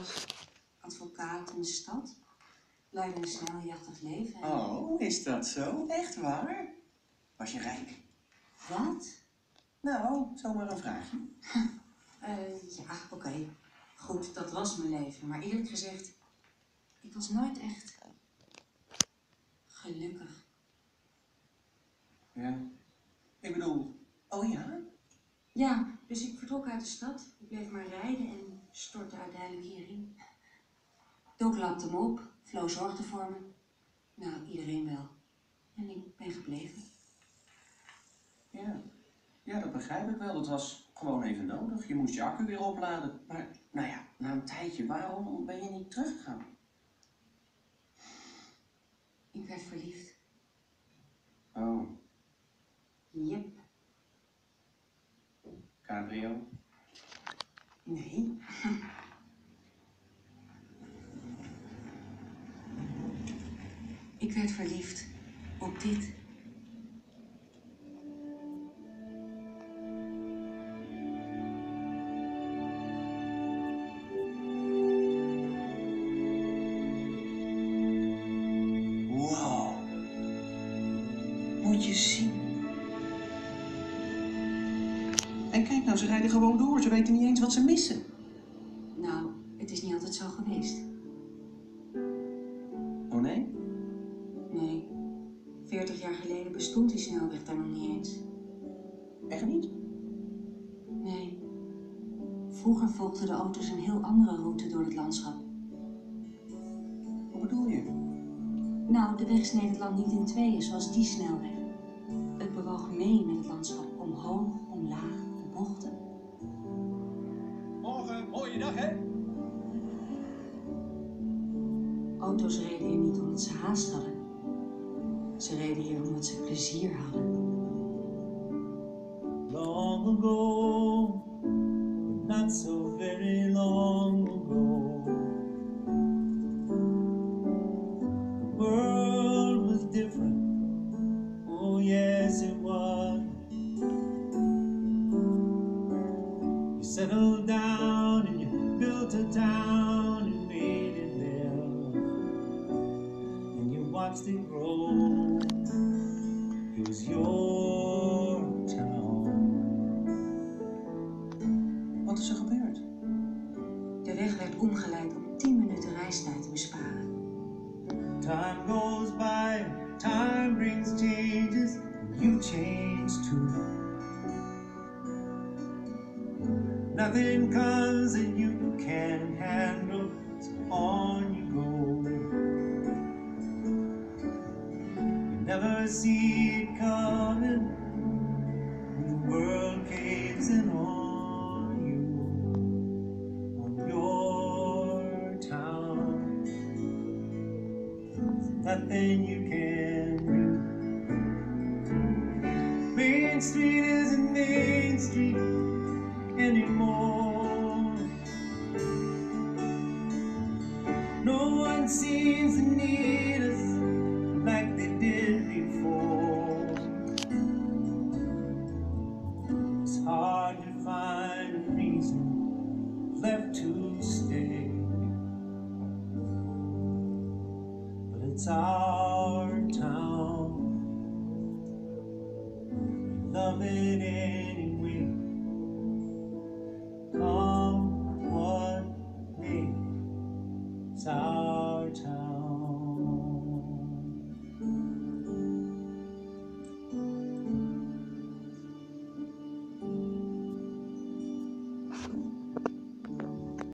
was advocaat in de stad. Leidde een snel leven. en- Oh, is dat zo? Echt waar? Was je rijk? Wat? Nou, zomaar een vraagje. Eh, ja, oké. Goed, dat was mijn leven. Maar eerlijk gezegd, ik was nooit echt gelukkig. Ja. Ik bedoel, oh ja? Ja, dus ik vertrok uit de stad. Ik bleef maar rijden en stortte uiteindelijk hierin. Doc lapte hem op, Flo zorgde voor me. Nou, iedereen wel. En ik ben gebleven. Ja. Ja, dat begrijp ik wel. Dat was gewoon even nodig. Je moest je accu weer opladen. Maar, nou ja, na een tijdje, waarom ben je niet teruggegaan? Ik werd verliefd. Oh, Yep. cabrio. Nee. ik werd verliefd op dit. Wow. Moet je zien. En kijk nou, ze rijden gewoon door. Ze weten niet eens wat ze missen. Nou, het is niet altijd zo geweest. Oh nee? Nee. 40 jaar geleden bestond die snelweg daar nog niet eens. Echt niet? Nee. Vroeger volgden de auto's een heel andere route door het landschap. Wat bedoel je? Nou, de weg sneed het land niet in tweeën zoals die snelweg. Het bewoog mee met het landschap, omhoog, omlaag, de bochten. Morgen, mooie dag hè? Auto's reden hier niet omdat ze haast hadden. Ze reden hier omdat ze plezier hadden. Settled down and you built a town and made it live, and you watched it grow. It was your town. Wat is er gebeurd? De weg werd omgeleid om 10 minuten reistijd te besparen. Time goes by, time brings changes, you change too. Nothing comes that you can't handle, so on you go. You never see it coming when the world caves in on you, on your town There's nothing you can do. Main Street isn't Main Street anymore. No one seems to need us like they did before. It's hard to find a reason left to stay but it's our town. Love it anyway. time.